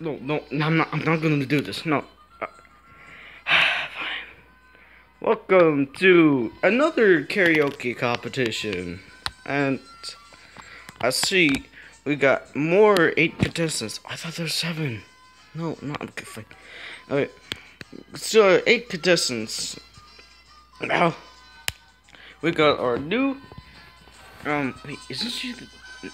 No, no, no, I'm not. I'm not gonna do this. No. Uh, fine. Welcome to another karaoke competition, and I see we got more eight contestants. I thought there were seven. No, not okay. Fine. Okay. So eight contestants. Now we got our new. Um, wait, isn't she? The,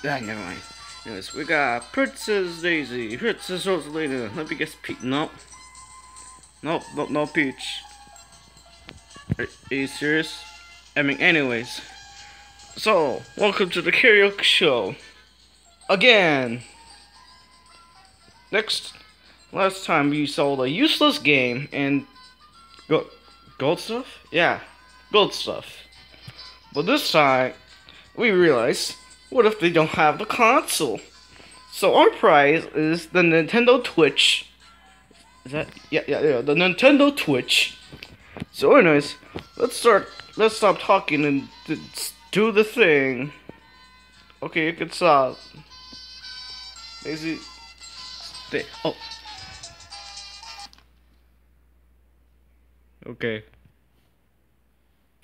ah, never mind. Anyways, we got Princess Daisy, Princess Rosalina. Let me guess, Peach. No. No, no, no Peach. Are, are you serious? I mean, anyways. So, welcome to the karaoke show. Again. Next, last time we sold a useless game and go, gold stuff. Yeah, gold stuff. But this time, we realized what if they don't have the console? So our prize is the Nintendo Twitch. Is that yeah yeah yeah the Nintendo Twitch. So anyways, let's start. Let's stop talking and do the thing. Okay, you can stop. Daisy, stay. Oh. Okay.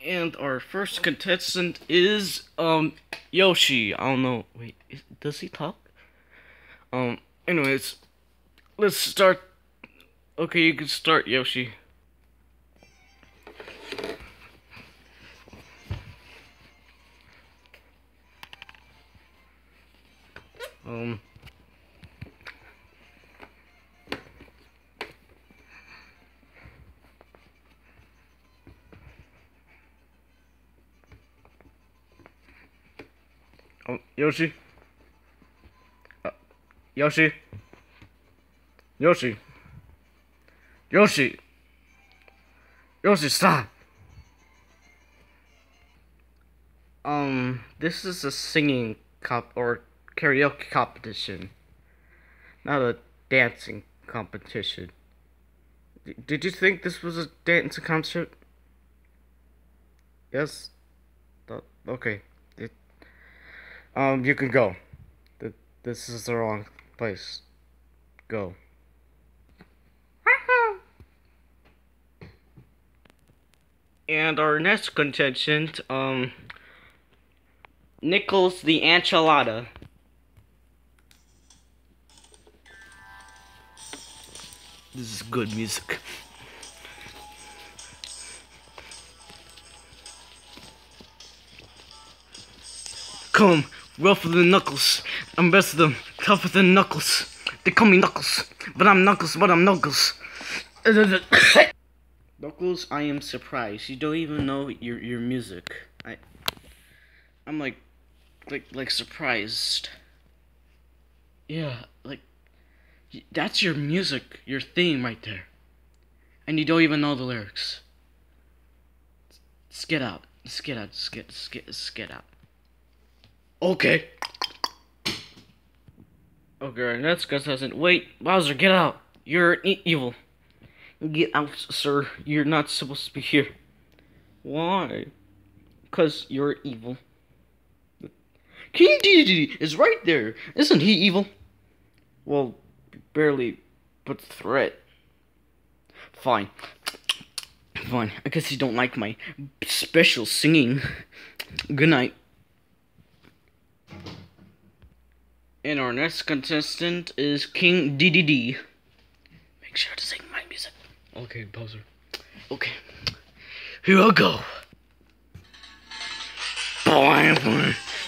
And our first contestant is um Yoshi. I don't know. Wait, is, does he talk? Um. Anyways, let's start. Okay, you can start, Yoshi. Um. Yoshi. Uh, Yoshi. Yoshi. Yoshi. Yoshi, stop. Um, this is a singing cop or karaoke competition, not a dancing competition. D did you think this was a dancing concert? Yes. okay. Um, you can go. This is the wrong place. Go. and our next contestant, um, Knuckles the Enchilada. This is good music. Come, rougher than Knuckles. I'm best of them, tougher than Knuckles. They call me Knuckles, but I'm Knuckles, but I'm Knuckles. Knuckles, I am surprised. You don't even know your your music. I, I'm like, like like surprised. Yeah, like, that's your music, your theme right there, and you don't even know the lyrics. Just get out. Just get out. Just get, just get, just get out. Okay. Okay, next contestant. Wait, Bowser, get out. You're evil. Get out, sir. You're not supposed to be here. Why? Because you're evil. King Dedede is right there. Isn't he evil? Well, barely, but threat. Fine. Fine. I guess you don't like my special singing. Good night. And our next contestant is King Dedede. Make sure to sing my music. Okay, Bowser. Okay. Here I go.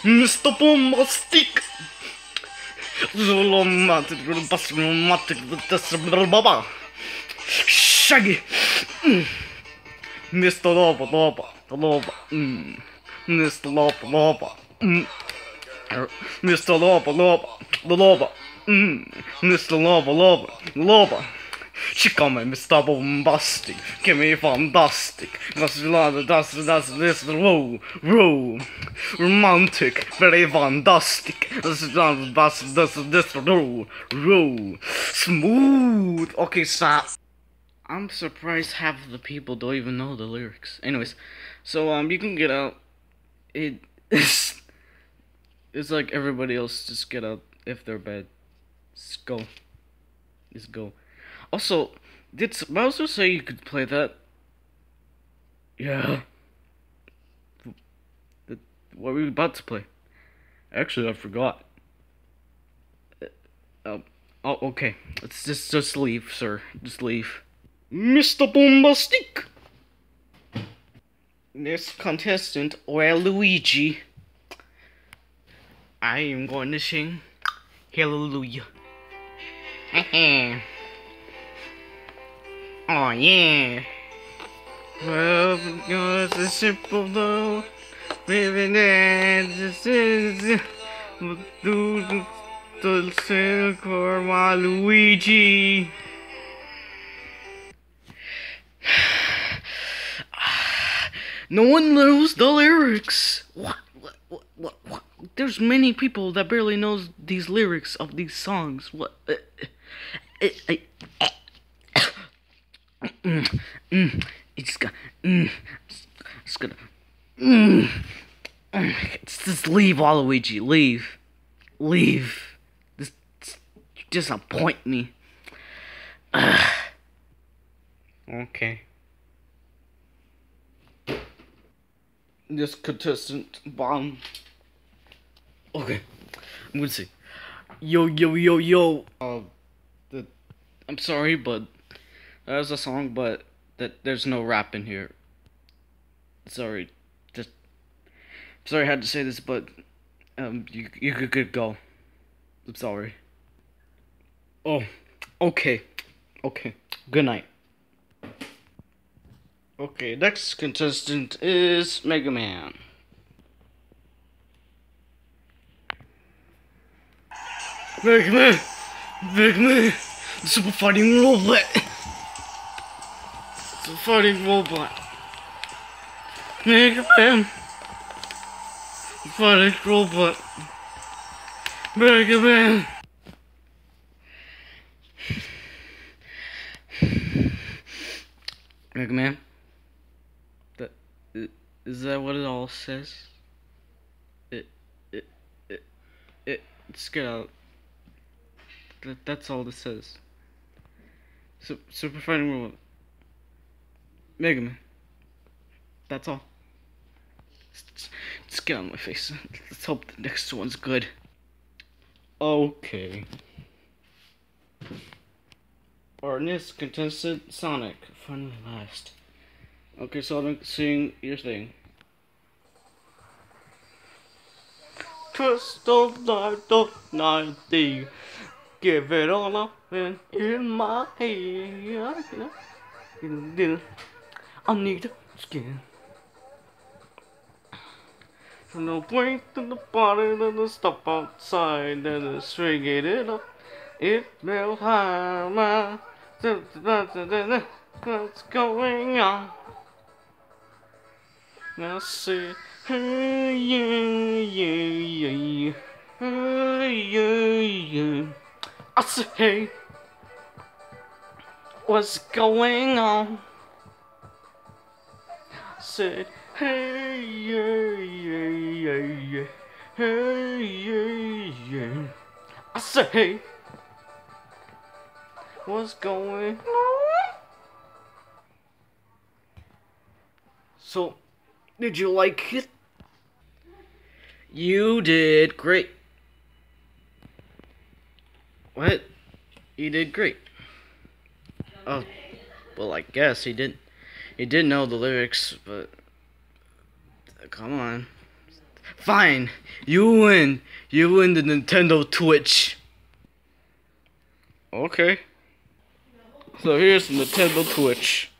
Mr. Boombastic. Zolomatic, the Baba. Shaggy. Mm. Mr. Loba, Loba, Loba. Mm. Mr. Loba, Loba. Mm. Mr. Loba, Loba, the Loba. Mr. Loba, Loba, Loba. She call me Mr. Boombastic, give me fantastic. That's that's that's this row, row, romantic, very fantastic. This that's that's this this row, row, smooth. Okay, stop. I'm surprised half of the people don't even know the lyrics. Anyways, so um, you can get out. It is. It's like everybody else. Just get out if they're bad. Just go. Let's go. Also, did Bowser say you could play that? Yeah. What were we about to play? Actually, I forgot. Uh, um, oh, okay. Let's just just leave, sir. Just leave. Mr. Boombastic. This contestant, Luigi. I am going to sing Hallelujah. oh yeah. Well, because it's simple though. Living in the do the silver Luigi. No one knows the lyrics. What? What? What? What? what? There's many people that barely knows these lyrics of these songs. What? Uh, uh, uh, mm, mm, it's got. Mm, it's gonna. Just leave, Waluigi. Leave. Leave. This disappoint me. okay. this contestant bomb. Okay, I'm gonna say, yo yo yo yo. Uh, the, I'm sorry, but that was a song, but that there's no rap in here. Sorry, just sorry I had to say this, but um, you you could, could go. I'm sorry. Oh, okay, okay. Good night. Okay, next contestant is Mega Man. Mega Man! Mega Man! Super fighting robot! Super fighting robot! Mega Man! Fighting robot! Mega Man! Mega Man? Is that what it all says? It, it, it, it, just get out. That, that's all this says. So, Super Fighting Robot. Mega Man. That's all. Just get of my face. Let's hope the next one's good. Okay. Our next contestant, Sonic, finally last. Okay, so I'm sing your thing. Of night of ninety, give it all up in, in my head. I need skin. From the point to the body to the stop outside and the string it up. It will high my. What's going on? Now say, hey, yeah, yeah, yeah, hey, yeah, yeah. I say, what's going on? I said, hey, yeah, yeah, yeah, yeah, hey, yeah, yeah. I say, what's going on? So, did you like it? You did great. What? You did great. Oh, well, I guess he did. He did know the lyrics, but come on. Fine, you win. You win the Nintendo Twitch. Okay. So here's the Nintendo Twitch.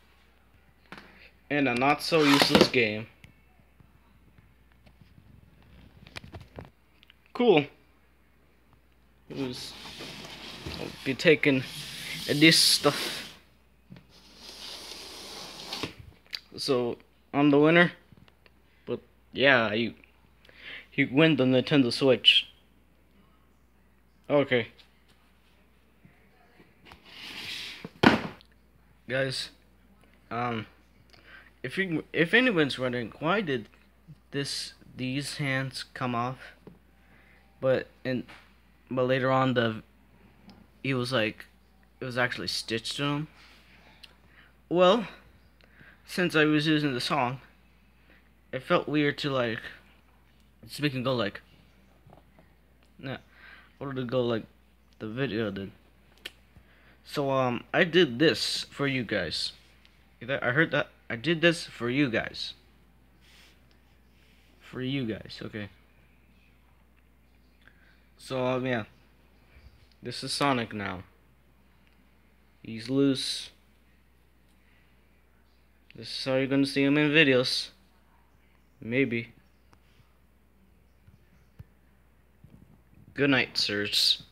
And a not so useless game. cool. It was I'll be taking this stuff. So I'm the winner. But yeah, you you win the Nintendo Switch. Okay. Guys, um if you if anyone's wondering why did this these hands come off but in but later on the he was like it was actually stitched to him. Well, since I was using the song, it felt weird to like speak and go like. Nah, or to go like the video did. So um, I did this for you guys. I heard that I did this for you guys. For you guys, okay. So um, yeah, this is Sonic now. He's loose. This is how you're gonna see him in videos. Maybe. Good night, sirs.